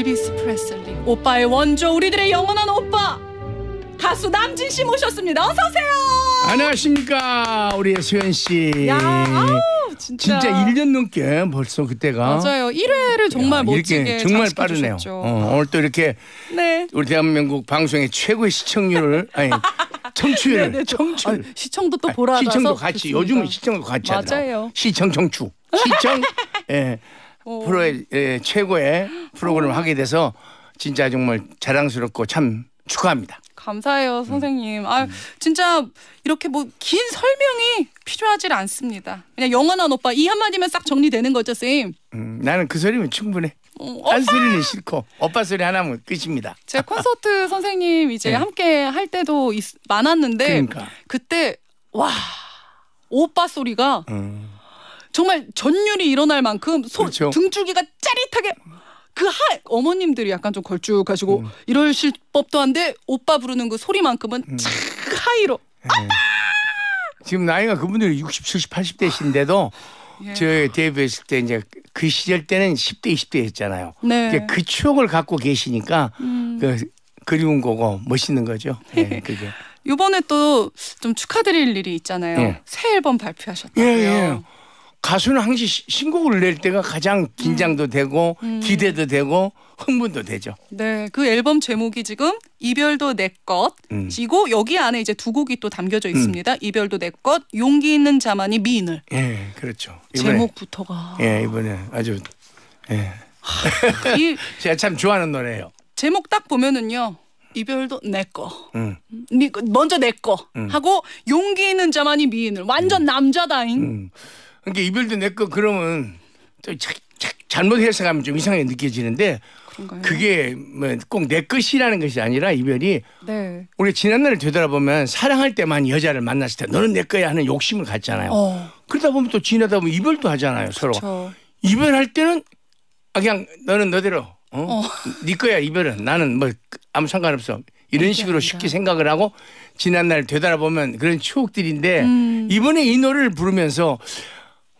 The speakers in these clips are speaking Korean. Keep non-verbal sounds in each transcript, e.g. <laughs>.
엘비스 프레슬리 오빠의 원조 우리들의 영원한 오빠 가수 남진 씨 모셨습니다. 어서 오세요. 안녕하십니까 우리 소연 씨. 야, 아우, 진짜. 진짜 1년 넘게 벌써 그때가 맞아요. 1회를 정말 야, 멋지게 이렇게 정말 잘 빠르네요. 어, 오늘 또 이렇게 네. 우리 대한민국 방송의 최고의 시청률을 아니 청취율, 네, 네. 청취율, 아, 시청도 또 아니, 보라가서 시청도 같이. 요즘은 시청도 같이 맞아요. 하더라고. 시청 청취, <laughs> 시청 예, 어. 프로의 예, 최고의 프로그램을 하게 돼서 진짜 정말 자랑스럽고 참 축하합니다. 감사해요, 선생님. 아, 음. 진짜 이렇게 뭐 긴 설명이 필요하지 않습니다. 그냥 영원한 오빠 이 한마디면 싹 정리되는 거죠, 쌤. 음, 나는 그 소리면 충분해. 어, 딴 소리는 싫고 오빠 소리 하나면 끝입니다. 제가 콘서트 <laughs> 선생님 이제 네. 함께 할 때도 있- 많았는데 그러니까. 그때 와 오빠 소리가 음. 정말 전율이 일어날 만큼 소, 그렇죠. 등줄기가 짜릿하게 그 하, 어머님들이 약간 좀 걸쭉하시고 이러실 법도 한데 오빠 부르는 그 소리만큼은 음. 착 하이로 지금 나이가 그분들이 60, 70, 80대신데도 예. 저 데뷔했을 때 이제 그 시절 때는 10대, 20대 였잖아요. 네. 그 추억을 갖고 계시니까 음. 그 그리운 거고 멋있는 거죠. 예, 그게. <laughs> 이번에 또 좀 축하드릴 일이 있잖아요. 예. 새 앨범 예, 발표하셨다고요. 예. 가수는 항상 시- 신곡을 낼 때가 가장 긴장도 되고 기대도 되고 흥분도 되죠. 네, 그 앨범 제목이 지금 이별도 내 음. 것이고 여기 안에 이제 두 곡이 또 담겨져 있습니다. 이별도 내 것, 용기 있는 자만이 미인을. 예, 그렇죠. 이번에 제목부터가 예, 이번에 아주 예. 이 <laughs> 제가 참 좋아하는 노래예요. 제목 딱 보면은요. 이별도 내 거. 음. 니 거- 먼저 내 거. 하고 용기 있는 자만이 미인을. 완전 남자다잉. 음. 그러니까 이별도 내 거 그러면 또 자, 자, 잘못 해석하면 좀 이상하게 느껴지는데 그런가요? 그게 뭐 꼭 내 것이라는 것이 아니라 이별이 네. 우리 지난날을 되돌아보면 사랑할 때만 여자를 만났을 때 너는 내 거야 하는 욕심을 갖잖아요. 어. 그러다 보면 또 지나다 보면 이별도 하잖아요 서로. 저 이별할 때는 아 그냥 너는 너대로 어? 어. 네 거야 이별은 나는 뭐 아무 상관없어 이런 식으로 아니다. 쉽게 생각을 하고 지난날 되돌아보면 그런 추억들인데 음. 이번에 이 노래를 부르면서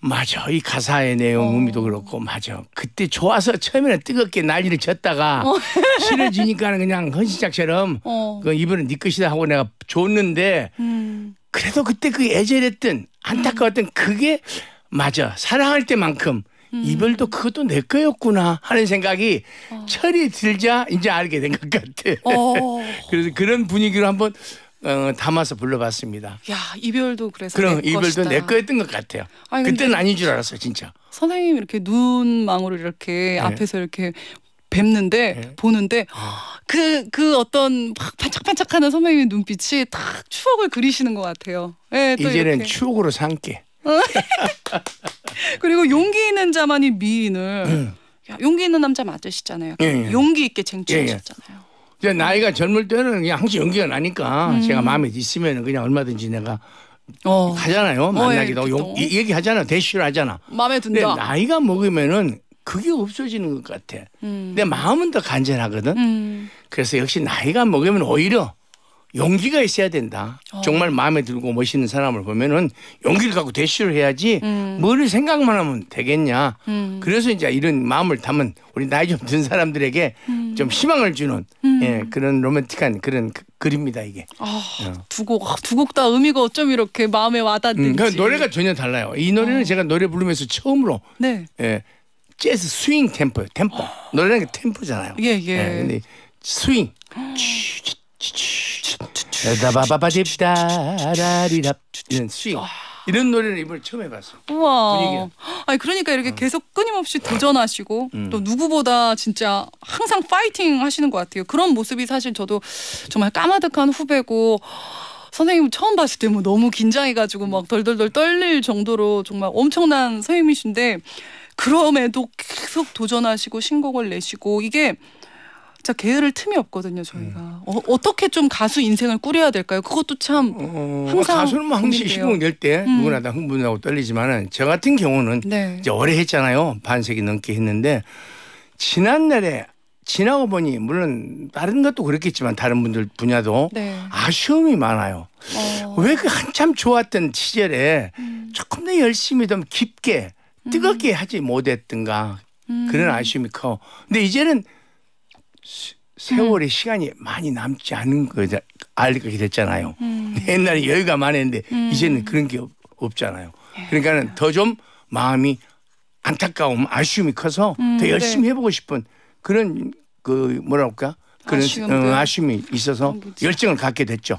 맞아 이 가사의 내용 어. 의미도 그렇고 맞아 그때 좋아서 처음에는 뜨겁게 난리를 쳤다가 어. <laughs> 싫어지니까는 그냥 헌신짝처럼 어. 그 이별은 네 것이다 하고 내가 줬는데 음. 그래도 그때 그 애절했던 안타까웠던 그게 맞아 사랑할 때만큼 음. 이별도 그것도 내 거였구나 하는 생각이 철이 들자 이제 알게 된 것 같아. 어. <laughs> 그래서 그런 분위기로 한번 어, 담아서 불러봤습니다. 야, 이별도 그래서 그럼 내 이별도. 내 거였던 것 같아요. 아니, 그때는 아닌 줄 알았어 진짜. 선생님 이렇게 눈망울을 이렇게 앞에서 이렇게 뵙는데 네. 보는데 그그 어떤 막 반짝반짝하는 선생님의 눈빛이 딱 추억을 그리시는 것 같아요. 예, 또 이제는 이렇게. 추억으로 삼게. <laughs> 그리고 용기 있는 자만이 미인을 야, 용기 있는 남자 맞으시잖아요. 예, 예. 용기 있게 쟁취하셨잖아요. 이제 나이가 젊을 때는 그냥 항상 연기가 나니까 음. 제가 마음에 있으면 그냥 얼마든지 내가 어, 하잖아요. 만나기도 예, 용, 얘기하잖아. 대시를 하잖아. 마음에 근데 든다. 나이가 먹으면은 그게 없어지는 것 같아. 음. 내 마음은 더 간절하거든. 음. 그래서 역시 나이가 먹으면 오히려 용기가 있어야 된다. 어. 정말 마음에 들고 멋있는 사람을 보면은 용기를 갖고 대시를 해야지 음. 뭘 생각만 하면 되겠냐. 음. 그래서 이제 이런 마음을 담은 우리 나이 좀 든 사람들에게 좀 희망을 주는 음. 예, 그런 로맨틱한 그런 그- 글입니다 이게. 아, 두곡 두 곡 다 의미가 어쩜 이렇게 마음에 음, 와닿는지. 그 노래가 전혀 달라요. 이 노래는 어. 제가 노래 부르면서 처음으로 네. 예, 재즈 스윙 템포, 템포. 노래는 게 템포잖아요. 예, 예. 근데 스윙. 다바바바딥다라리랍 이런 스윙. 이런 노래를 이번에 처음 해봤어. 우와. 분위기가. 어. 아니 그러니까 이렇게 계속 끊임없이 도전하시고 음. 또 누구보다 진짜 항상 파이팅 하시는 것 같아요. 그런 모습이 사실 저도 정말 까마득한 후배고 선생님 처음 봤을 때 뭐 너무 긴장해가지고 막 덜덜덜 떨릴 정도로 정말 엄청난 선생님이신데 그럼에도 계속 도전하시고 신곡을 내시고 이게 진짜 게으를 틈이 없거든요 저희가 어, 어떻게 좀 가수 인생을 꾸려야 될까요? 그것도 참 어, 항상 가수는 뭐 고민돼요. 신곡 낼때 음. 누구나 다 흥분하고 떨리지만은 저 같은 경우는 네. 이제 오래 했잖아요. 반세기 넘게 했는데 지난날에 지나고 보니 물론 다른 것도 그렇겠지만 다른 분들 분야도 네. 아쉬움이 많아요. 어, 왜그 한참 좋았던 시절에 음. 조금 더 열심히 좀 깊게 뜨겁게 하지 못했던가 음. 그런 아쉬움이 커. 근데 이제는 세월의 음. 시간이 많이 남지 않은 거다 알게 됐잖아요. 음. <laughs> 옛날에 여유가 많았는데 음. 이제는 그런 게 없, 잖아요 예. 그러니까는 더 좀 마음이 안타까움, 아쉬움이 커서 음, 더 열심히 네. 해보고 싶은 그런 그 뭐라 할까 그런 어, 아쉬움이 있어서 열정을 갖게 됐죠.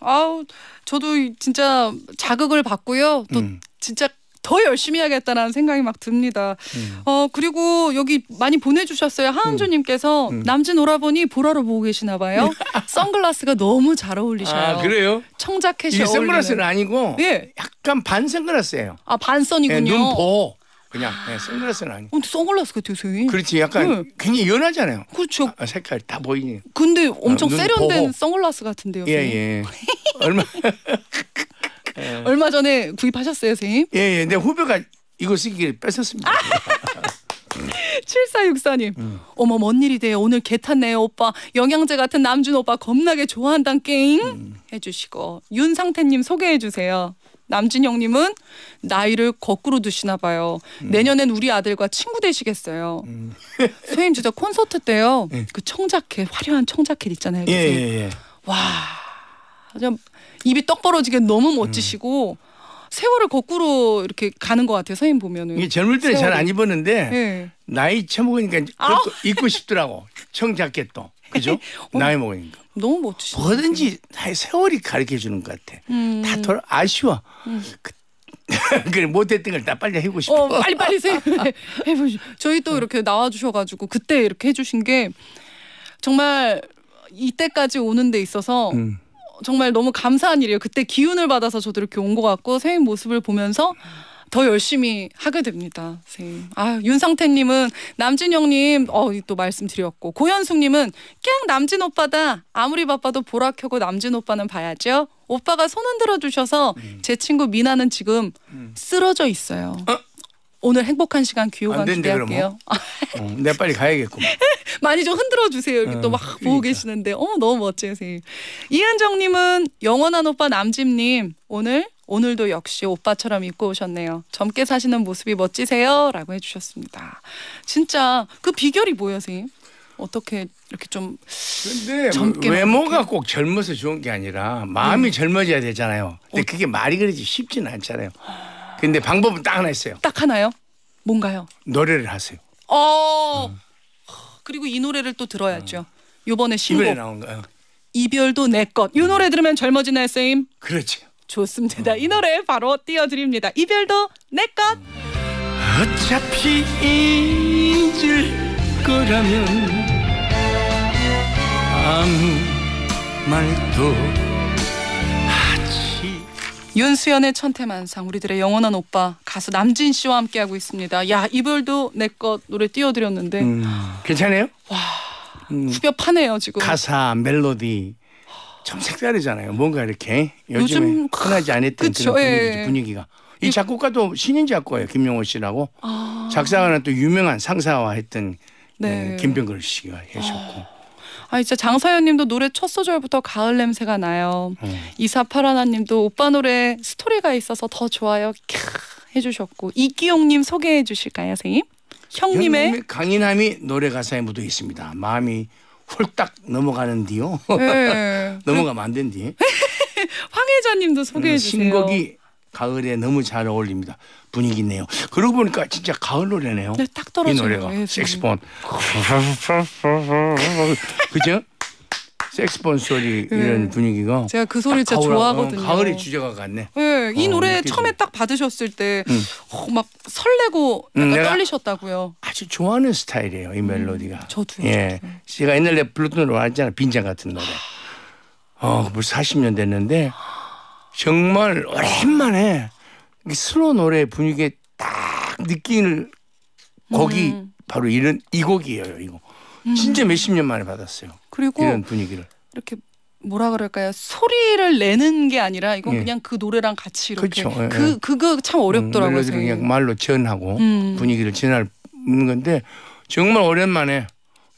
아우 저도 진짜 자극을 받고요. 또 음. 진짜 더 열심히 해야겠다는 생각이 막 듭니다. 음. 어 그리고 여기 많이 보내주셨어요. 하은주님께서 음. 음. 남진 오라버니 보라로 보고 계시나 봐요. <laughs> 선글라스가 너무 잘 어울리셔요. 아 그래요? 청자켓이 어울리는. 선글라스는 아니고 예. 약간 반 선글라스예요. 아 반선이군요. 네, 눈보. 그냥 네, 선글라스는 아니고. 근데 선글라스 같아요, 선생님. 그렇지, 약간 네. 굉장히 연하잖아요. 그렇죠. 아, 색깔 다 보이니. 근데 엄청 아, 세련된 보호. 선글라스 같은데요. 예, 예. 얼마 <laughs> 예. 얼마 전에 구입하셨어요, 선생님? 예, 예. 내 후배가 이거 쓰기를 뺏었습니다. <laughs> 7464님. 음. 어머, 뭔 일이 돼요. 오늘 개 탔네요, 오빠. 영양제 같은 남준 오빠 겁나게 좋아한단 게임 음. 해주시고. 윤상태님 소개해주세요. 남진영님은 나이를 거꾸로 두시나 봐요. 음. 내년엔 우리 아들과 친구 되시겠어요. 음. <laughs> 선생님 진짜 콘서트 때요. 예. 그 청자켓 화려한 청자켓 있잖아요. 예, 예, 예. 와, 좀 입이 떡 벌어지게 너무 멋지시고 음. 세월을 거꾸로 이렇게 가는 것 같아요. 선생님 보면은. 이게 젊을 때는 잘 안 입었는데 네. 나이 처먹으니까 아. 입고 싶더라고. 청자켓도. 그죠? <laughs> 어, 나이 먹으니까. 너무 멋지시 뭐든지 다 세월이 가르쳐 주는 것 같아. 음. 다 돌아 아쉬워. 음. 그, <laughs> 그래 못했던 걸 다 빨리 해고 싶어. 어, 빨리 빨리 <laughs> 해보시. 저희 또 이렇게 나와주셔가지고 그때 이렇게 해주신 게 정말 이때까지 오는 데 있어서 음. 정말 너무 감사한 일이에요. 그때 기운을 받아서 저도 이렇게 온 것 같고 선생님 모습을 보면서 더 열심히 하게 됩니다, 선생님. 아 윤상태님은 남진영님 어 또 말씀드렸고 고현숙님은 그냥 남진 오빠다. 아무리 바빠도 보라 켜고 남진 오빠는 봐야죠. 오빠가 손 흔 들어 주셔서 음. 제 친구 미나는 지금 음. 쓰러져 있어요. 어? 오늘 행복한 시간 귀호강 기대할게요. 어, 내가 빨리 가야겠고. <laughs> 많이 좀 흔들어 주세요. 이렇게 어, 또막 그러니까. 보고 계시는데, 어 너무 멋져요, 선생님. 이은정님은 영원한 오빠 남집님 오늘 오늘도 역시 오빠처럼 입고 오셨네요. 젊게 사시는 모습이 멋지세요라고 해주셨습니다. 진짜 그 비결이 뭐예요, 선생님? 어떻게 이렇게 좀 근데 젊게 외모가 이렇게. 꼭 젊어서 좋은 게 아니라 마음이 음. 젊어져야 되잖아요. 근데 어. 그게 말이 그렇지 쉽지는 않잖아요. 근데 방법은 딱 하나 있어요. 딱 하나요? 뭔가요? 노래를 하세요. 어. 음. 그리고 이 노래를 또 들어야죠. 어. 요번에 신곡 이번에 나온 거요. 이별도 내 것. 이 노래 들으면 젊어지나요, 쌤? 그렇지. 좋습니다. 이 노래 바로 띄워드립니다. 이별도 내 것. 어차피 잊을 거라면 아무 말도. 윤수연의 천태만상 우리들의 영원한 오빠 가수 남진 씨와 함께 하고 있습니다. 야 이별도 내 것 노래 띄워드렸는데 음, 괜찮아요? 와 음, 후벼 파네요 지금. 가사 멜로디 좀 색다르잖아요. 뭔가 이렇게 요즘 흔하지 않았던 그쵸, 그런 분위기, 예. 분위기가. 이 작곡가도 신인 작곡가예요. 김용호 씨라고. 아. 작사가는 또 유명한 상사와 했던 네. 네, 김병걸 씨가 계셨고. 아 진짜 장서연님도 노래 첫 소절부터 가을 냄새가 나요. 어. 이사파라나님도 오빠 노래 스토리가 있어서 더 좋아요. 캬 해주셨고 이기용님 소개해 주실까요, 선생님? 형님의 강인함이 노래 가사에 묻어 있습니다. 마음이 홀딱 넘어가는 디요. 네. <laughs> 넘어가면 안 된디. <laughs> 황혜자님도 소개해 음, 주세요. 신곡이 가을에 너무 잘 어울립니다. 분위기 있네요. 그러고 보니까 진짜 가을 노래네요. 네, 딱. 이 노래가 예, 색스폰. <laughs> 그죠? 색스폰 소리 네. 이런 분위기가 제가 그 소리 진짜 가을, 좋아하거든요. 어, 가을의 주제가 같네. 네, 이 어, 노래. 처음에 딱 받으셨을 때막 음. 어, 설레고 음, 떨리셨다고요. 아주 좋아하는 스타일이에요 이 멜로디가. 음, 저도요. 예, 저도. 제가 옛날에 블루톤으로 왔잖아 빈장 같은 노래. 어, 벌써 40년 됐는데 정말 오랜만에 슬로 노래 분위기에 딱 느끼는 곡이 음. 바로 이런 이 곡이에요 이거. 진짜 음. 몇십 년 만에 받았어요. 그리고 이런 분위기를 이렇게 뭐라 그럴까요? 소리를 내는 게 아니라 이건 예. 그냥 그 노래랑 같이 이렇게 그렇죠. 예, 그 예. 그거 참 어렵더라고요. 음, 그냥 말로 전하고 음. 분위기를 전하는 건데 정말 오랜만에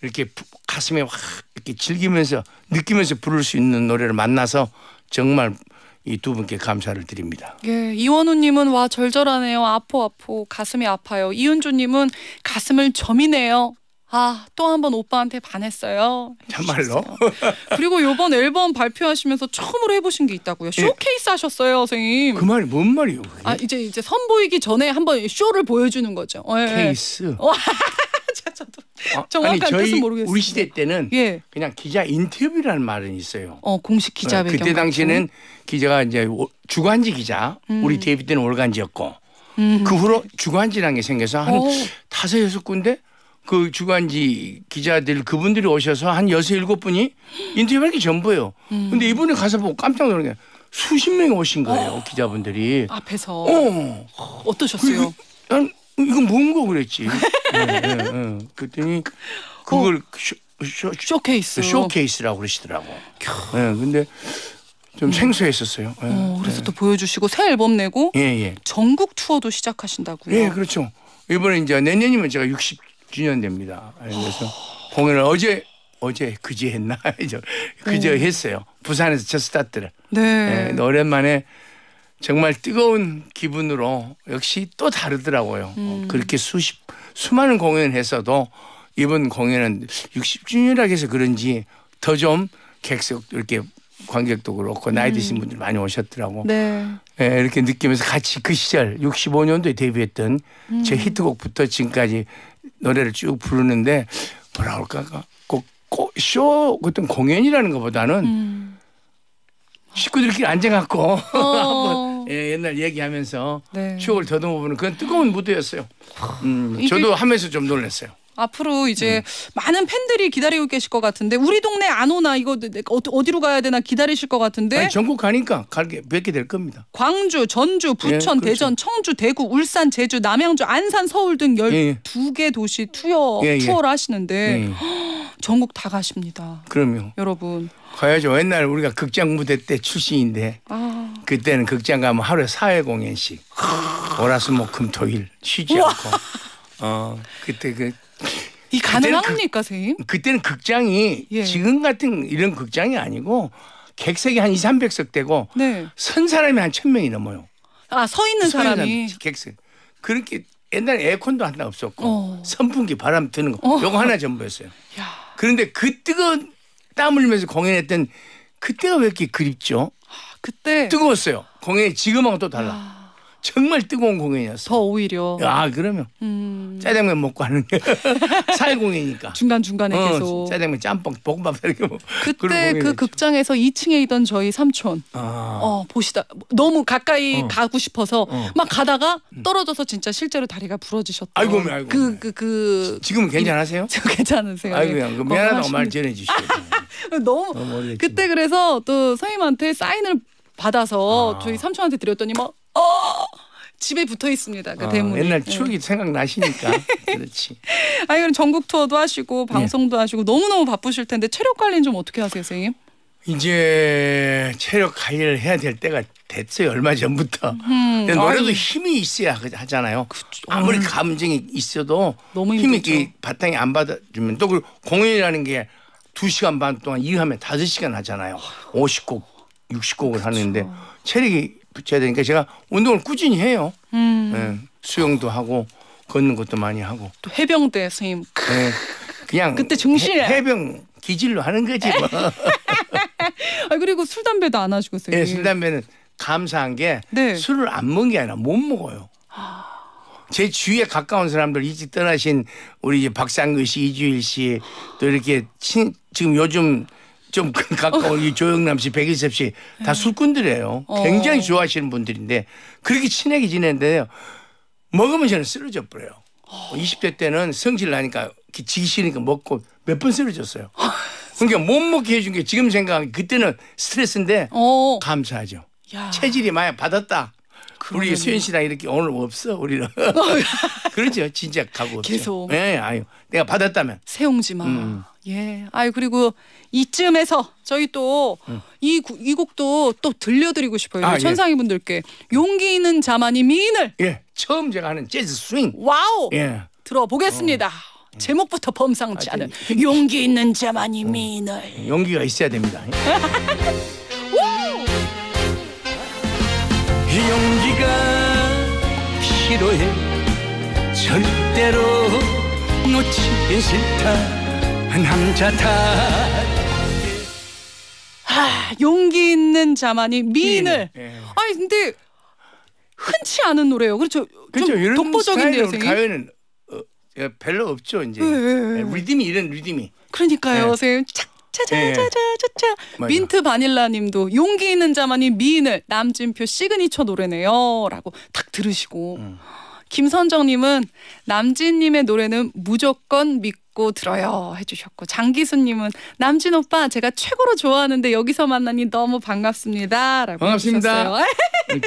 이렇게 가슴에 확 이렇게 즐기면서 느끼면서 부를 수 있는 노래를 만나서 정말 이 두 분께 감사를 드립니다. 예, 이원우님은 와 절절하네요. 아포 아포 가슴이 아파요. 이은주님은 가슴을 점이네요. 아, 또 한 번 오빠한테 반했어요. 참말로? 그리고 요번 앨범 발표하시면서 처음으로 해보신 게 있다고요. 예. 쇼케이스 하셨어요, 선생님. 그 말이 뭔 말이에요? 그게? 아, 이제 이제 선보이기 전에 한번 쇼를 보여주는 거죠. 예, 예. 케이스. 자, <laughs> 저도 아, 정확한 아니 저희 뜻은 모르겠어요. 우리 시대 때는 예. 그냥 기자 인터뷰라는 말은 있어요. 어, 공식 기자 어. 그때 당시에는 기자가 이제 오- 주간지 기자, 우리 데뷔 때는 월간지였고 음. 그 후로 주간지라는 게 생겨서 한 어. 다섯 여섯 군데 그 주간지 기자들 그분들이 오셔서 한 여섯 일곱 분이 인터뷰하기 전부예요. 음. 근데 이번에 가서 보고 깜짝 놀란 게 수십 명이 오신 거예요 기자분들이. 앞에서 어. 어떠셨어요? 그, 난 이건 뭔고 그랬지. <laughs> 예, 예, 예. 그랬더니 그걸 쇼, 쇼, 쇼케이스. 쇼케이스라고 그러시더라고. 예, 근데 좀 생소했었어요. 예. 어, 그래서 또 보여주시고 새 앨범 내고 예, 예. 전국 투어도 시작하신다고요. 예, 그렇죠. 이번에 이제 내년이면 제가 60주년 됩니다. 예, 그래서 공연을 어제 어제 그제 했나 <laughs> 저 그제 했어요. 부산에서 첫 스타트를. 네. 예, 근데 오랜만에 정말 뜨거운 기분으로 역시 또 다르더라고요. 어, 그렇게 수십 수많은 공연을 했어도 이번 공연은 60주년이라 해서 그런지 더 좀 객석 이렇게 관객도 그렇고 나이 드신 분들 많이 오셨더라고. 네. 예, 이렇게 느끼면서 같이 그 시절 65년도에 데뷔했던 제 히트곡부터 지금까지 노래를 쭉 부르는데 뭐라 그럴까 꼭쇼 어떤 공연이라는 것보다는 음. 식구들끼리 앉아갖고 어. <laughs> 한번 예, 옛날 얘기하면서 네. 추억을 더듬어 보는 그런 뜨거운 무대였어요. 음, 저도 하면서 좀 놀랐어요. 앞으로 이제 음. 많은 팬들이 기다리고 계실 것 같은데 우리 동네 안 오나 이거 어디- 어디로 가야 되나 기다리실 것 같은데 아니, 전국 가니까 갈게 뵙게 될 겁니다. 광주, 전주, 부천, 예, 그렇죠. 대전, 청주, 대구, 울산, 제주, 남양주, 안산, 서울 등 예, 예. 12개 도시 투어 예, 예. 투어를 하시는데 예, <gasps> 전국 다 가십니다. 그럼요. 여러분. 가야죠. 옛날 우리가 극장 무대 때 출신인데 아, 그때는 극장 가면 하루에 사회 공연씩 <gasps> 월화수목금토일 쉬지 않고 어 그때 그 이 가능합니까, 선생님? 그때는 극장이 예. 지금 같은 이런 극장이 아니고 객석이 한 2, 300석 되고 네. 선 사람이 한 1000명이 넘어요. 아, 서 있는 서 있는 사람이 사람, 객석. 그렇게 옛날에 에어컨도 하나 없었고 어. 선풍기 바람 드는 거 어. 요거 하나 전부였어요. 야, 그런데 그 뜨거운 땀 흘리면서 공연했던 그때가 왜 이렇게 그립죠? 그때 뜨거웠어요. 공연이 지금하고 또 달라. 아, 정말 뜨거운 공연이었어. 더 오히려 아 그러면 음, 짜장면 먹고 하는 게 <laughs> 사회 공연이니까. 중간 중간에 어, 계속 짜장면 짬뽕 볶음밥 이렇게 뭐 그때 그. 극장에서 2층에 있던 저희 삼촌 아. 어 보시다 너무 가까이 어. 가고 싶어서 어. 막 가다가 떨어져서 진짜 실제로 다리가 부러지셨던 아이고, 아이고. 그그그 지금은 괜찮으세요? <laughs> 저 괜찮으세요? 아이고 그냥 그 미안하다고 말? 전해 주시죠. <laughs> 너무. 그때 그래서 또 선생님한테 사인을 받아서 아. 저희 삼촌한테 드렸더니 막 어! 집에 붙어 있습니다. 그 아, 대문이. 옛날 예. 추억이 생각나시니까 <laughs> 그렇지. 아니 그럼 전국 투어도 하시고 네. 방송도 하시고 너무 너무 바쁘실 텐데 체력 관리는 좀 어떻게 하세요, 선생님? 이제 체력 관리를 해야 될 때가 됐어요. 얼마 전부터. 음, 근데 노래도. 힘이 있어야 하- 하잖아요. 아무리 감정이 있어도 힘이. 이렇게 바탕에 안 받아주면 또 그 공연이라는 게 두 시간 반 동안 일하면 다섯 시간 하잖아요. 50곡, 60곡을 하는데 체력이 붙여야 되니까 제가 운동을 꾸준히 해요. 음, 예, 수영도 하고 걷는 것도 많이 하고. 또 해병대 선생님. 예, 그냥 그때 중시에. 해, 해병 기질로 하는 거지 뭐. <laughs> 아 그리고 술 담배도 안 하시고 선생님. 예, 술 담배는 감사한 게 네. 술을 안 먹는 게 아니라 못 먹어요. 제 주위에 가까운 사람들 일찍 떠나신 우리 박상근 씨, 이주일 씨 또 이렇게 친, 지금 요즘 좀 가까운 이 조영남 씨, 백일섭 씨 다 술꾼들이에요. 어. 굉장히 좋아하시는 분들인데 그렇게 친하게 지내는데요. 먹으면 저는 쓰러져 버려요. 20대 때는 성질 나니까 지기 싫으니까 먹고 몇 번 쓰러졌어요. 그러니까 못 먹게 해준 게 지금 생각하면 그때는 스트레스인데 어. 감사하죠. 야. 체질이 많이 받았다. 우리 수현 씨랑 이렇게 오늘 없어 우리는. <laughs> <laughs> 그렇죠. 진짜 가고 없죠. 계속. 예, 아유. 내가 받았다면. 세용지 마. 음. 예. 아유 그리고 이쯤에서 저희 또이이 곡도 또 들려드리고 싶어요. 아, 예. 천상이 분들께 용기 있는 자만이 미인을 예. 처음 제가 하는 재즈 스윙. 와우 예. 들어보겠습니다. 제목부터 범상치 아, 않은 <laughs> 용기 있는 자만이 미인을. 용기가 있어야 됩니다. 용기가 필요해 절대로 놓치긴 싫다 남자 탓 아, 용기 있는 자만이 미인을. 예. 아니 근데 흔치 않은 노래예요. 그렇죠. 그렇죠. 좀 독보적인데요. 가요는 어, 예, 별로 없죠 이제 예, 예, 예. 리듬이 이런 리듬이 그러니까요, 예. 선생님. 예. 차차차차차차. 맞아. 민트 바닐라님도 용기 있는 자만이 미인을 남진표 시그니처 노래네요라고 딱 들으시고 음. 김선정님은 남진님의 노래는 무조건 믿고 들어요 해주셨고 장기수님은 남진 오빠 제가 최고로 좋아하는데 여기서 만나니 너무 반갑습니다라고 반갑습니다.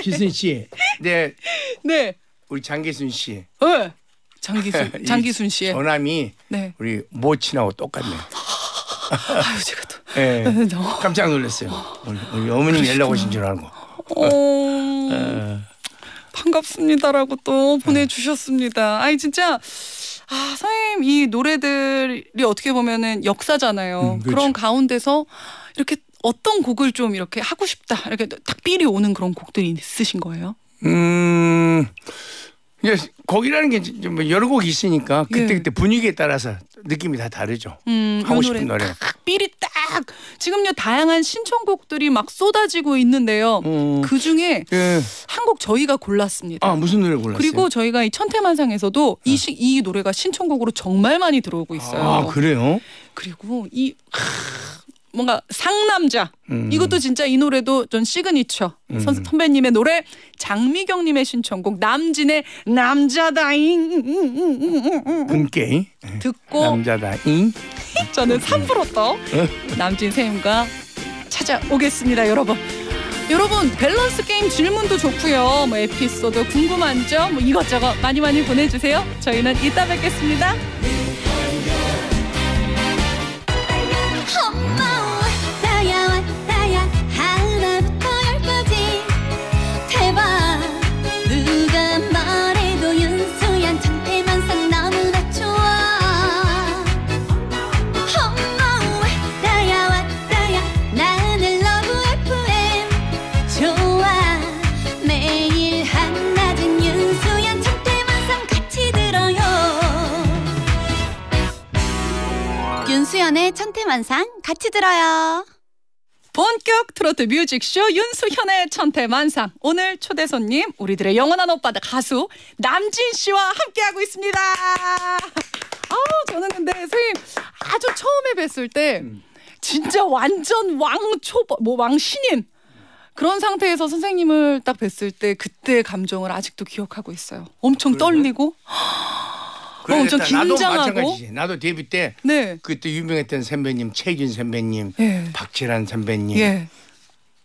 기순 씨, <laughs> 네 네, 우리 장기순 씨, 네. 장기순 <laughs> 이 장기순 씨의 전함이 네. 우리 모친하고 똑같네요. 아유 제가 또 예, <laughs> 너무 깜짝 놀랐어요. 우리, 우리 어머님 연락 오신 줄 알고. 어... 반갑습니다라고 또 보내주셨습니다. 아니 진짜 아 선생님 이 노래들이 어떻게 보면은 역사잖아요. 음, 그렇죠. 그런 가운데서 이렇게 어떤 곡을 좀 이렇게 하고 싶다 이렇게 딱 삘이 오는 그런 곡들이 있으신 거예요? 음, 이게 곡이라는 게좀 여러 곡이 있으니까 그때 예. 그때 분위기에 따라서 느낌이 다 다르죠. 음, 하고 이 싶은 노래. 딱 삘이 딱 지금요 다양한 신청곡들이 막 쏟아지고 있는데요. 음, 그 중에 예. 한곡 저희가 골랐습니다. 아 무슨 노래 골랐어요? 그리고 저희가 이 천태만상에서도 이, 시, 이 노래가 신청곡으로 정말 많이 들어오고 있어요. 아 그래요? 그리고 이 하, 뭔가 상남자. 음. 이것도 진짜 이 노래도 전 시그니처. 선, 선배님의 노래 장미경님의 신청곡 남진의 남자다잉. 금깨 듣고 남자다. 잉? 저는 3부로 또 남진 쌤과 찾아오겠습니다 여러분. 여러분 밸런스 게임 질문도 좋고요. 뭐 에피소드 궁금한 점 뭐 이것저것 많이 많이 보내주세요. 저희는 이따 뵙겠습니다 천태만상 같이 들어요. 본격 트로트 뮤직쇼 윤수현의 천태만상 오늘 초대 손님 우리들의 영원한 오빠다 가수 남진 씨와 함께하고 있습니다. 아우 저는 근데 선생님 아주 처음에 뵀을 때 진짜 완전 왕초 뭐 왕 신인 그런 상태에서 선생님을 딱 뵀을 때 그때 감정을 아직도 기억하고 있어요. 엄청 그래요? 떨리고 엄청 나도 긴장하고. 마찬가지지. 나도 데뷔 때 네. 그때 유명했던 선배님 최준 선배님, 예. 박재란 선배님, 예.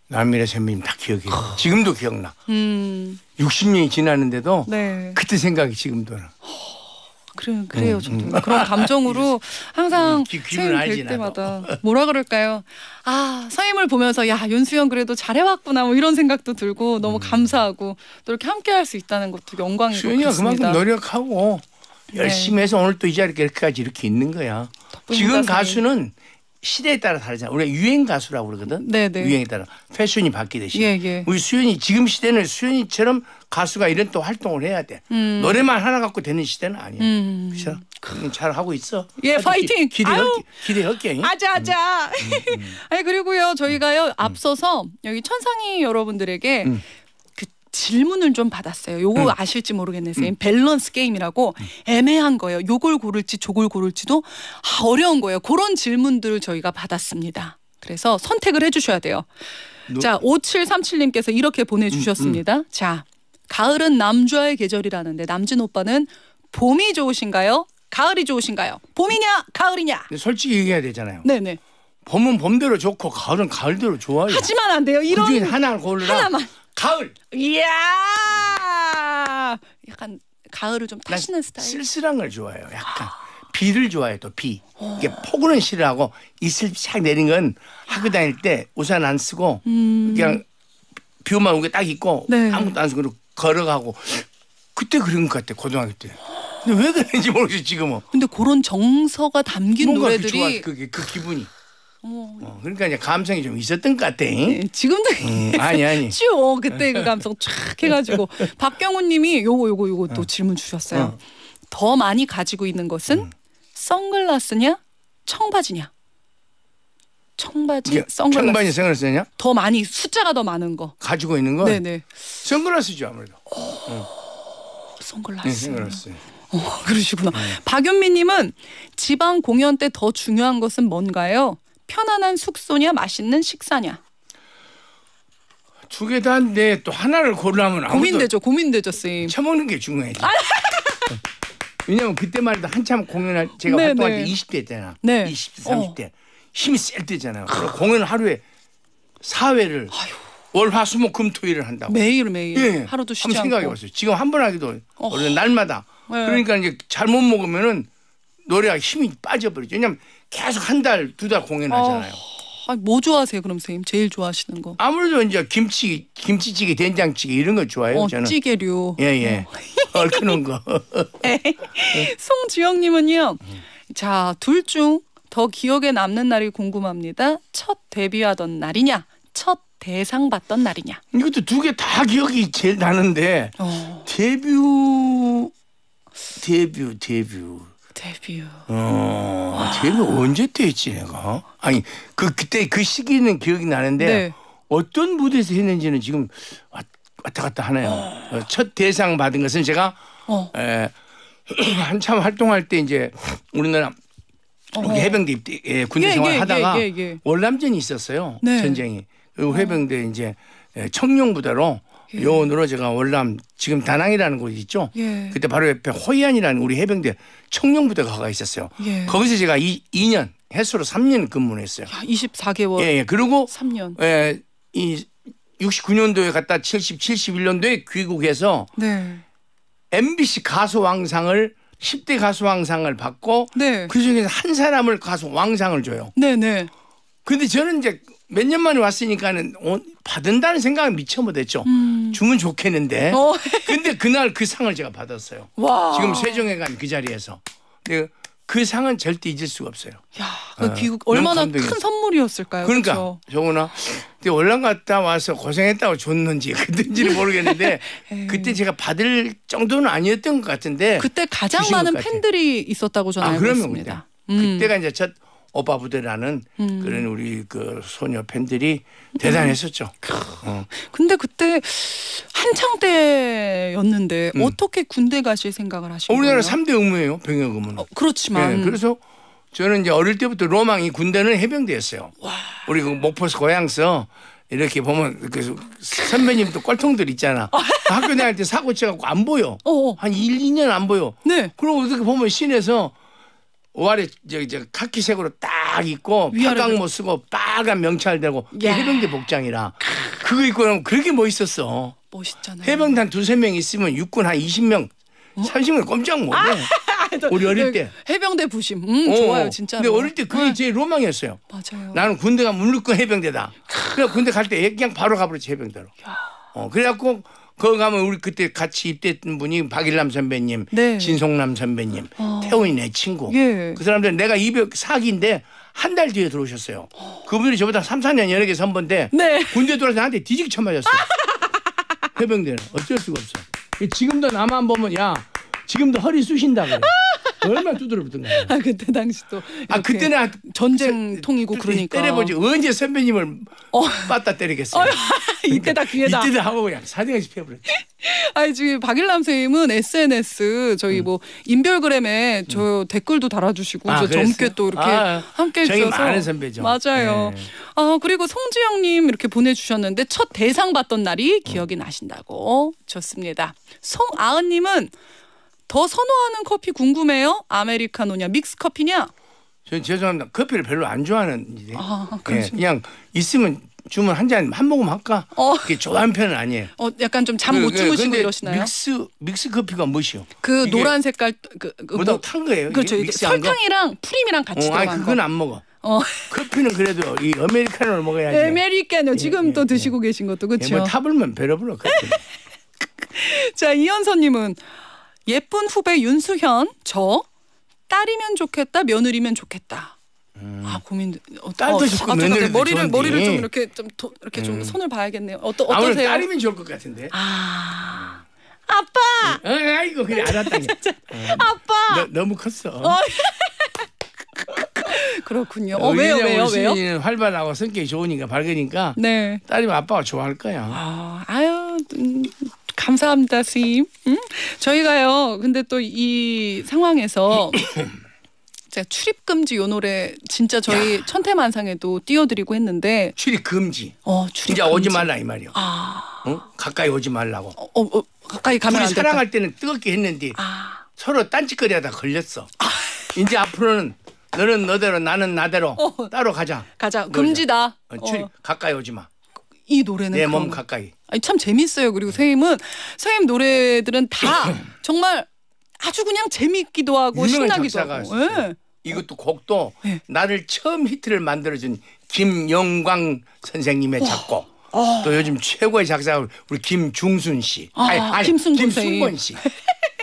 남미래 선배님 다 기억해. 지금도 기억나. 음. 60년이 지났는데도 네. 그때 생각이 지금도 나. 그래, 그래요, 저도. 그런 <laughs> 감정으로 항상 음, 기- 기분을 선생님 알지, 될 때마다 뭐라 그럴까요? 아, 선생님을 보면서 야, 윤수연 그래도 잘해왔구나 뭐 이런 생각도 들고 너무 감사하고 또 이렇게 함께 할 수 있다는 것도 영광이고 그렇습니다. 그만큼 노력하고 네. 열심히 해서 오늘 또 이 자리에 이렇게까지 이렇게 있는 거야. 지금. 가수는 시대에 따라 다르잖아. 우리가 유행 가수라고 그러거든. 네, 네. 유행에 따라 패션이 바뀌듯이. 예, 예. 우리 수연이 지금 시대는 수연이처럼 가수가 이런 또 활동을 해야 돼. 음. 노래만 하나 갖고 되는 시대는 아니야. 음. 그렇죠? 잘 하고 있어. 예, 파이팅! 기, 기대할게. 아유. 기대할게. 아자아자. 음, <laughs> 아니 그리고요 저희가요 앞서서 여기 천상이 여러분들에게 음. 그 질문을 좀 받았어요. 요거 아실지 모르겠네요. 선생님. 밸런스 게임이라고 애매한 거예요. 요걸 고를지 저걸 고를지도 아, 어려운 거예요. 그런 질문들을 저희가 받았습니다. 그래서 선택을 해주셔야 돼요. 노- 자, 5737님께서 이렇게 보내주셨습니다. 자, 가을은 남자의 계절이라는데 남진 오빠는 봄이 좋으신가요? 가을이 좋으신가요? 봄이냐, 가을이냐? 근데 솔직히 얘기해야 되잖아요. 네네. 봄은 봄대로 좋고 가을은 가을대로 좋아요. 하지만 안 돼요. 이런 그중에 하나를 고르라. 하나만. 가을. 이야 약간 가을을 좀난 타시는 스타일. 쓸쓸한 걸 좋아해요. 약간 비를 좋아해 또 비. 이게 폭우는 싫어하고 이슬 싹 내린 건 학교 다닐 때 우산 안 쓰고 그냥 비 오면 오게 딱 입고 네. 아무것도 안 쓰고 그냥 걸어가고 그때 그런 것 같아 고등학교 때. 근데 왜 그런지 모르겠어 지금은. 근데 그런 정서가 담긴 뭔가 그 노래들이 좋아 그게 그 기분이. 어, 어, 그러니까 이제 감성이 좀 있었던 것 같아. 네, 지금도 음, <laughs> 아니 아니. 죠 그때 그 감성 촥 해가지고 <laughs> 박경훈님이 요거 요거 요거 또 질문 주셨어요. 어. 더 많이 가지고 있는 것은 선글라스냐 청바지냐 청바지 선글라스 청바지 선글라스냐? 더 많이 숫자가 더 많은 거 가지고 있는 거? 네네 선글라스죠 아무래도. 선글라스 네, 선글라스. 어, 그러시구나 박윤미님은 지방 공연 때 더 중요한 것은 뭔가요 편안한 숙소냐 맛있는 식사냐 두 개 다인데 또 하나를 고르라면 고민되죠 고민되죠 쌤 처먹는 게 중요하지. <laughs> 왜냐면 그때만 해도 한참 공연할 제가 네, 활동할 네. 때 20대잖아. 네. 20대, 30대. 힘이 셀 때잖아요. 그리고 공연 하루에 4회를 월, 화, 수, 목, 금, 토일을 한다고. 매일 매일 예. 하루도 쉬지 한번 생각해 봤어요. 지금 한 번 하기도 어. 원래 날마다. 네. 그러니까 이제 잘못 먹으면은 노래가 힘이 빠져버리죠. 왜냐면 계속 한 달, 두 달 공연하잖아요. 아, 뭐 좋아하세요 그럼 선생님 제일 좋아하시는 거 아무래도 이제 김치, 김치찌개, 된장찌개 이런 거 좋아해요. 어, 저는. 찌개류 예, 예. <laughs> 얼큰한 거. <laughs> 송주영님은요. 자, 둘 중 더 기억에 남는 날이 궁금합니다. 첫 데뷔하던 날이냐, 첫 대상 받던 날이냐. 이것도 두 개 다 기억이 제일 나는데 어, 데뷔 데뷔 데뷔 데뷔. 어 데뷔 언제 때 했지 내가 아니 그 그때 그 시기는 기억이 나는데 네. 어떤 무대에서 했는지는 지금 왔- 왔다 갔다 하네요 어, 첫 대상 받은 것은 제가 어, 에, <clears throat> 한참 활동할 때 이제 우리나라 어허. 해병대 입대 예, 군대 예, 생활 예, 하다가 예, 예, 예. 월남전이 있었어요 네. 전쟁이 그리고 해병대 이제 예, 청룡부대로 요원으로 제가 월남 지금 다낭이라는 곳이 있죠 예. 그때 바로 옆에 호이안이라는 우리 해병대 청룡부대가 가 있었어요 예. 거기서 제가 이, 2년 해수로 3년 근무를 했어요 야, 24개월, 예, 예. 그리고 3년. 예, 이 69년도에 갔다 70, 71년도에 귀국해서 네. MBC 가수왕상을 10대 가수왕상을 받고 네. 그 중에서 한 사람을 가수왕상을 줘요. 네, 네. 근데 저는 이제 몇 년 만에 왔으니까는 어, 받은다는 생각은 미처 못했죠. 음. 주면 좋겠는데. 어. 근데 그날 그 상을 제가 받았어요. 와. 지금 세종에 간 그 자리에서. 근데 그 상은 절대 잊을 수가 없어요. 야, 그 아, 귀국 너무 얼마나 감동이었어요. 큰 선물이었을까요? 그러니까 그쵸? 정훈아 근데 월남 갔다 와서 고생했다고 줬는지 그든지는 <laughs> 모르겠는데 에이. 그때 제가 받을 정도는 아니었던 것 같은데 그때 가장 주신 많은 같아요. 팬들이 있었다고 저는 아 알고 그러면 있습니다. 그때 음. 그때가 이제 첫 오빠 부대라는 음. 그런 우리 그 소녀 팬들이 대단했었죠. 어. 근데 그때 한창 때였는데 어떻게 군대 가실 생각을 하신 음. 우리나라 거예요? 삼대 의무예요 병역 의무는. 어, 그렇지만 예, 그래서 저는 이제 어릴 때부터 로망이 군대는 해병대였어요. 우리 그 목포에서 고향서 이렇게 보면 그 선배님도 꼴통들 있잖아. 학교 다닐 때 사고 쳐갖고 안 보여. 어, 어. 한 1, 2년 안 보여. 네. 그리고 어떻게 보면 시내에서 오아래 저기 저 카키색으로 딱 입고 위아래로. 파강모 쓰고 빨간 명찰 대고 야. 해병대 복장이라 그거 입고 나면 그렇게 멋있었어. 멋있잖아요. 해병대 한 두세 명 있으면 육군 한 20명, 어? 30명 꼼짝 못해. 우리 어릴 때. 해병대 부심. 음, 어. 좋아요, 진짜로. 근데 어릴 때 그게 네. 제 로망이었어요. 맞아요. 나는 군대가 무조건 해병대다. 그래 군대 갈 때 그냥 바로 가버렸지 해병대로. 어 그래갖고 거기 가면 우리 그때 같이 입대했던 분이 박일남 선배님, 네. 진송남 선배님, 어. 태훈이 내 친구. 예. 그 사람들 내가 200 사기인데 한 달 뒤에 들어오셨어요. 그분이 저보다 3, 4년 연예계 선배인데 네. 군대 들어와서 나한테 뒤지게 쳐맞았어. <laughs> 해병대는 어쩔 수가 없어. 지금도 나만 보면 야 지금도 허리 쑤신다 그래. 얼마나 두드러붙은 거야. 아 그때 당시 또 아 그때는 전쟁 통이고 그러니까. 때려보지 언제 선배님을 어. 빠따 때리겠어요. 이때다 기회다. 이때다 하고 그냥 사대강씩 패버렸지. <laughs> 아니 지금 박일남 선생님은 SNS 저희 뭐 인별그램에 저 댓글도 달아주시고 음. 아, 저? 젊게 또 이렇게 아, 함께 해주셔서 많은 선배죠. 맞아요. 네. 아 그리고 송지영님 이렇게 보내주셨는데 첫 대상 받던 날이 기억이 나신다고 좋습니다. 송아은님은 더 선호하는 커피 궁금해요? 아메리카노냐 믹스 커피냐? 저 죄송합니다. 커피를 별로 안 좋아하는 일이. 아 예. 그냥 있으면 주면 한잔 한 모금 할까? 어. 그게 좋아하는 편은 아니에요. 어 약간 좀 잠못 그, 그, 주무시고 근데 이러시나요? 믹스 믹스 커피가 뭐시오? 그 노란 색깔 그, 그 뭐다 뭐- 탄 거예요? 그렇죠. 이게? 설탕이랑 프림이랑 같이 어, 아니 들어간 그건 거. 안 먹어. 어. 커피는 그래도 이 아메리카노를 먹어야지. 아메리카노 지금 예, 또 예, 드시고 계신 것도 예, 그렇죠. 뭐 타불면 베려 불어 커피. <laughs> 자 이현서님은 예쁜 후배 윤수현 저 딸이면 좋겠다 며느리면 좋겠다. 아 고민. 어, 음. 딸도 좋고 잠깐, 잠깐, 며느리도 머리를 좋은데. 머리를 좀 이렇게 좀 도, 이렇게 좀 손을 봐야겠네요. 어떠 어떠세요? 딸이면 좋을 것 같은데. 아 아빠 어, 아이고 그래 <laughs> 알았다. 아빠 너, 너무 컸어. <laughs> 그렇군요. 어, 왜요, 왜요, 왜요? 활발하고 성격이 좋으니까 밝으니까 네. 딸이면 아빠가 좋아할 거야. 아, 아유, 음, 감사합니다, 스님. 음? 저희가요, 근데 또 이 상황에서 <coughs> 제가 출입 금지 요 노래 진짜 저희 천태만상에도 띄워드리고 했는데, 출입 금지. 어, 출입 이제 금지. 오지 말라 이 말이야. 아, 어? 가까이 오지 말라고. 어, 어, 어, 가까이 가면 둘이? 사랑할 때는 뜨겁게 했는데 아, 서로 딴짓거리하다 걸렸어. 이제 앞으로는 너는 너대로 나는 나대로 어. 따로 가자. 가자. 놀자. 금지다. 어, 출입 어, 가까이 오지 마. 이 노래는 내 몸. 가까이. 아니 참 재밌어요. 그리고 선생님은 선생님 노래들은 다 <clears throat> 정말 아주 그냥 재밌기도 하고 유명한 신나기도 작사가 하고. 있었어요. 예. 이것도 곡도 네. 나를 처음 히트를 만들어준 김영광 선생님의 작곡. 어. 또 요즘 최고의 작사가 우리 김중순 씨. 아, 김순곤 김순곤 씨.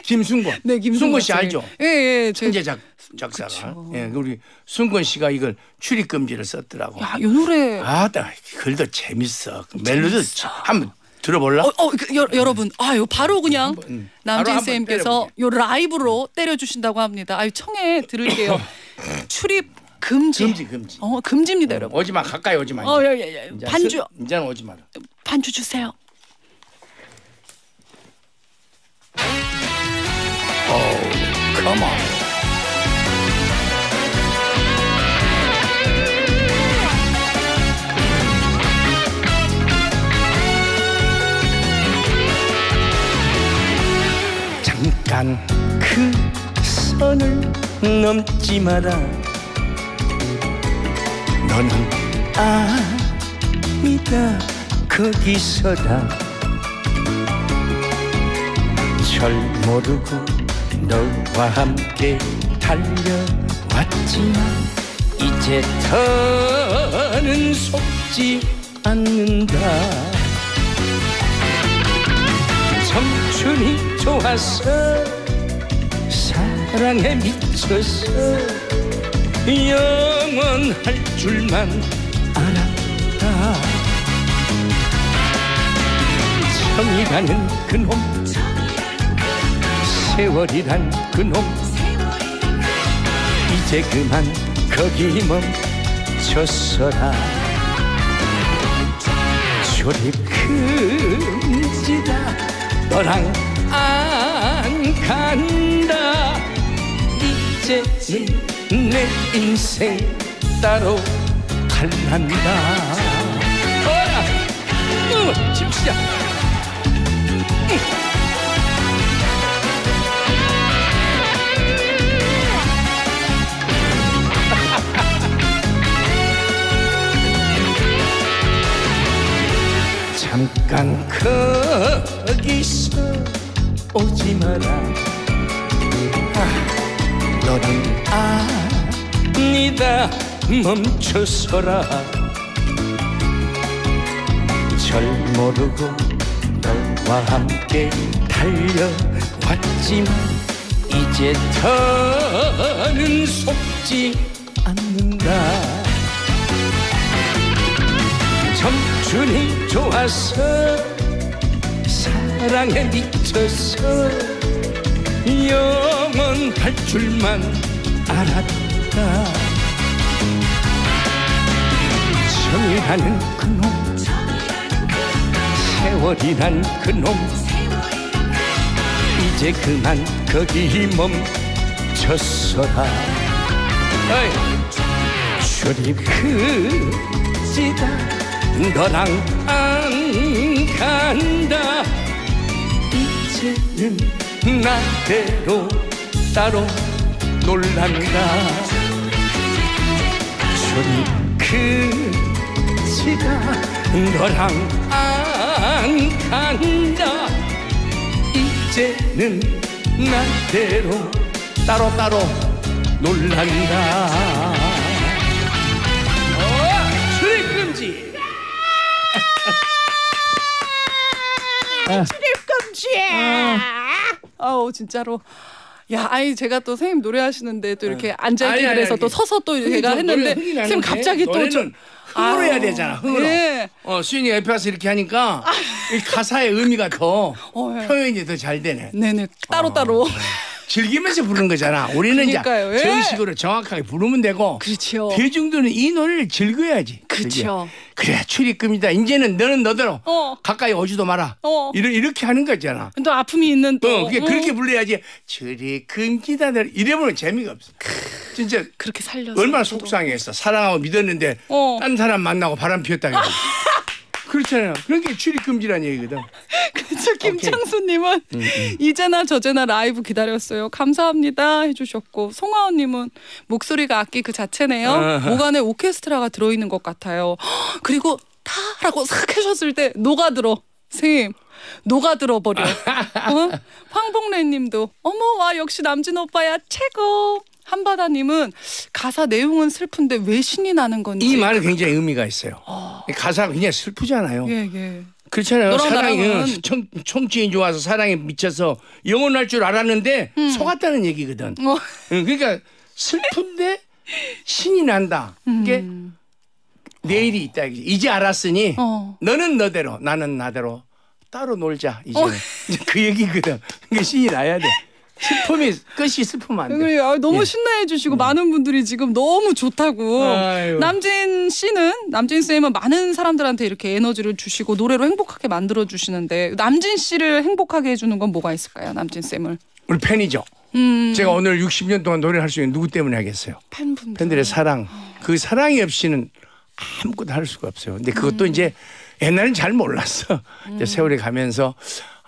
김순곤. <laughs> 네, 순곤 씨. 알죠? 예, 예. 제, 천재 작, 작사가. 예, 우리 순곤 씨가 이걸 출입 금지를 썼더라고. 야, 이 노래. 아, 나 글도 재밌어. 그 멜로디 한번 들어볼라? 어, 어, 그, 여, 여러분, 아유 바로 그냥 한번, 음. 남진 쌤께서. 요 라이브로 때려주신다고 합니다. 아유 청해 들을게요. <coughs> 출입 금지. 금지, 금지. 어, 금지입니다, 여러분. 오지 마, 가까이 오지 마. 어, 예, 예, 예. 반주, 스- 이제는 오지 마라. 반주 주세요. Come on. 잠깐 그 선을 넘지 마라. 너는 아니다 거기서다. 절 모르고 너와 함께 달려왔지만 이제 더는 속지 않는다 청춘이 좋아서 사랑에 미쳐서 영원할 줄만 알았다. 정이라는 그놈 세월이란 그놈 이제 그만 거기 멈춰서라. 조립 금지다. 너랑 안 간다. 이제는 내 인생 따로 갈란다. 어라! 어, 집시야 잠깐 거기서 오지 마라. 아, 너는 아니다. 멈춰서라. 절 모르고 너와 함께 달려왔지만 이제 더는 속지 않는다. 청춘이 좋아서 사랑에 미쳐서 영원할 줄만 알았다. 정이라는 그놈 세월이란 그놈 이제 그만 거기 어이. 출입 금지다. 너랑 안 간다 이제는 나대로 따로 놀란다 출입 금지다 너랑 안 간다 이제는 나대로 따로 따로 놀란다 어, 출입 금지. 출입금지. <laughs> 아우 진짜로. 야, 아니 제가 또 선생님 노래하시는데 또 이렇게 앉아 있기 아니, 아니, 그래서 아니. 또 서서 또 흥이 제가 좀 했는데 노래 흥이 나는데 선생님 갑자기 또좀 노래는 흥으로 해야 되잖아. 흥으로. 예. 어 수인이 옆에 와서 이렇게 하니까 이 가사의 의미가 더 어, 예. 표현이 더 잘 되네. 네네 따로 따로 즐기면서 부르는 거잖아. 우리는 그러니까요. 예. 이제 정식으로 정확하게 부르면 되고 그렇죠. 대중들은 이 노래를 즐겨야지. 그렇죠. 그래 출입금이다. 이제는 너는 너대로 어. 가까이 오지도 마라. 어. 이러, 이렇게 하는 거잖아. 또 아픔이 있는 또 어, 그게 음, 그렇게 불러야지. 출입금지다. 이래보면 재미가 없어. 진짜 그렇게 살려서 얼마나. 속상했어. 사랑하고 믿었는데 어. 딴 사람 만나고 바람 피웠다. <laughs> 그렇잖아요. 그게 출입금지란 얘기거든. <laughs> 그렇죠. 김창수님은 이제나 저제나 라이브 기다렸어요. 감사합니다 해주셨고 송하원님은 목소리가 악기 그 자체네요. 어허. 목 안에 오케스트라가 들어있는 것 같아요. <gasps> 그리고 타라고 싹 하셨을 때 녹아들어 선생님. 녹아들어 버려. <laughs> 어? 황봉래님도 어머 와 역시 남진 오빠야 최고. 한바다님은 가사 내용은 슬픈데 왜 신이 나는 건지. 이 말은 굉장히 의미가 있어요. 가사가 그냥 슬프잖아요. 예 예. 그렇잖아요. 사랑이 청, 청취인 좋아서 사랑에 미쳐서 영원할 줄 알았는데 속았다는 얘기거든. 어. 응, 그러니까 슬픈데 신이 난다. 이게 음. 내일이 있다. 이제 알았으니 어. 너는 너대로 나는 나대로 따로 놀자. 이제 <laughs> 그 얘기거든. 그게 신이 나야 돼. 슬픔이 끝이 슬프면 안 돼. 그래, 아, 너무 예. 신나해 주시고 많은 분들이 지금 너무 좋다고. 아유. 남진 씨는 남진 쌤은 많은 사람들한테 이렇게 에너지를 주시고 노래로 행복하게 만들어 주시는데 남진 씨를 행복하게 해주는 건 뭐가 있을까요, 남진 쌤을? 우리 팬이죠. 음, 제가 오늘 60년 동안 노래를 할 수 있는 누구 때문에 하겠어요. 팬분들. 팬들의 사랑 그 사랑이 없이는 아무것도 할 수가 없어요. 근데 그것도 이제 옛날엔 잘 몰랐어. 이제 세월이 가면서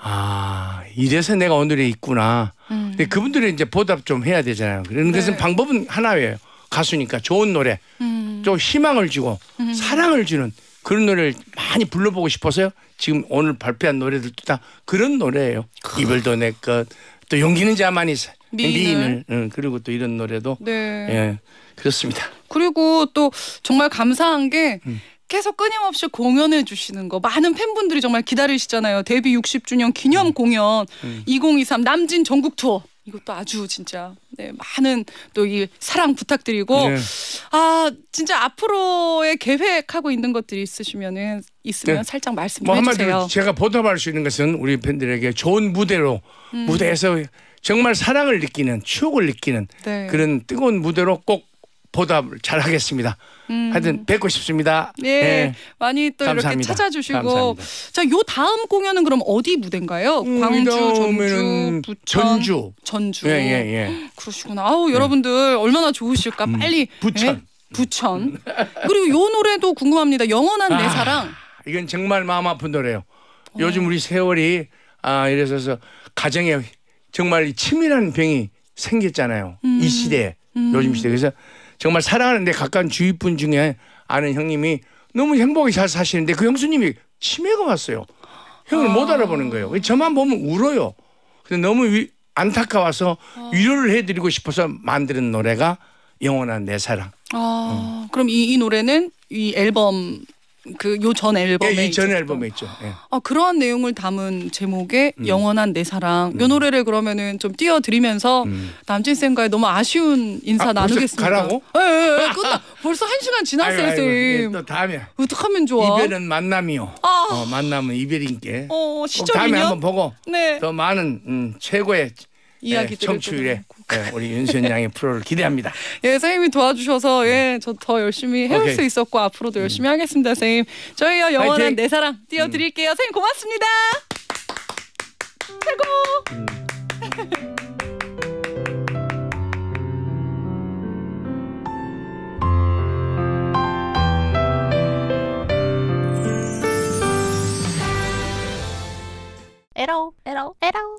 아 이래서 내가 오늘에 있구나. 근데 그분들이 이제 보답 좀 해야 되잖아요. 그런 것은 네. 방법은 하나예요. 가수니까 좋은 노래, 음. 좀 희망을 주고 사랑을 주는 그런 노래를 많이 불러보고 싶어서요. 지금 오늘 발표한 노래들도 다 그런 노래예요. 이별도 내 것, 또 용기는 자만이. 미인을, 응, 그리고 또 이런 노래도 네. 예 그렇습니다. 그리고 또 정말 감사한 게 음. 계속 끊임없이 공연해 주시는 거 많은 팬분들이 정말 기다리시잖아요. 데뷔 60주년 음. 기념 공연 2023 남진 전국 투어 이것도 아주 진짜 네, 많은 또 이 사랑 부탁드리고 네. 아 진짜 앞으로의 계획하고 있는 것들이 있으시면은 있으면 네. 살짝 말씀 뭐좀 한마디로 해주세요. 제가 보답할 수 있는 것은 우리 팬들에게 좋은 무대로 음. 무대에서 정말 사랑을 느끼는 추억을 느끼는 네. 그런 뜨거운 무대로 꼭 보답을 잘 하겠습니다. 하여튼 뵙고 싶습니다. 음. 네, 예. 많이 또 이렇게 감사합니다. 찾아주시고 감사합니다. 자 요 다음 공연은 그럼 어디 무대인가요? 음, 광주, 전주, 부천, 전주. 전주. 예, 예, 예. 그러시구나. 아우 여러분들 얼마나 좋으실까. 빨리 부천. 예? 부천. 그리고 요 노래도 궁금합니다. 영원한 내 아, 사랑. 이건 정말 마음 아픈 노래예요. 요즘 우리 세월이 아 이래서 가정에 정말 이 치밀한 병이 생겼잖아요. 음. 이 시대에 요즘 시대 그래서 정말 사랑하는 내 가까운 주위 분 중에 아는 형님이 너무 행복하게 잘 사시는데 그 형수님이 치매가 왔어요. 형을 못 알아보는 거예요. 저만 보면 울어요. 근데 너무 위- 안타까워서 위로를 해드리고 싶어서 만드는 노래가 영원한 내 사랑. 아 그럼 이, 이 노래는 이 앨범 그 요 전 앨범에 예, 이전 앨범에 있죠. 예. 아 그러한 내용을 담은 제목의 음. 영원한 내 사랑. 요 노래를 그러면은 좀 띄워드리면서 남진 쌤과의 너무 아쉬운 인사 음. 아, 나누겠습니다. 가라고? 예, 예, 예, 끝나. <laughs> 벌써 한 시간 지났어요, 아이고, 아이고, 예, 쌤. 또 다음에 어떡하면 좋아? 이별은 만남이요. 아. 어, 만남은 이별인게. 어꼭 시절 다음에. 한번 보고 네. 더 많은 음, 최고의 이야기들을 예, 청취율에 예, 우리 윤수현 양의 프로를 기대합니다. <laughs> 예, 선생님이 도와주셔서 예, 저 더 열심히 해올 오케이. 음. 수 있었고 앞으로도 열심히 하겠습니다, 선생님. 저희요 영원한 화이팅! 음. 내 사랑 띄워드릴게요, 선생님 고맙습니다. 최고. 에러 에러 에러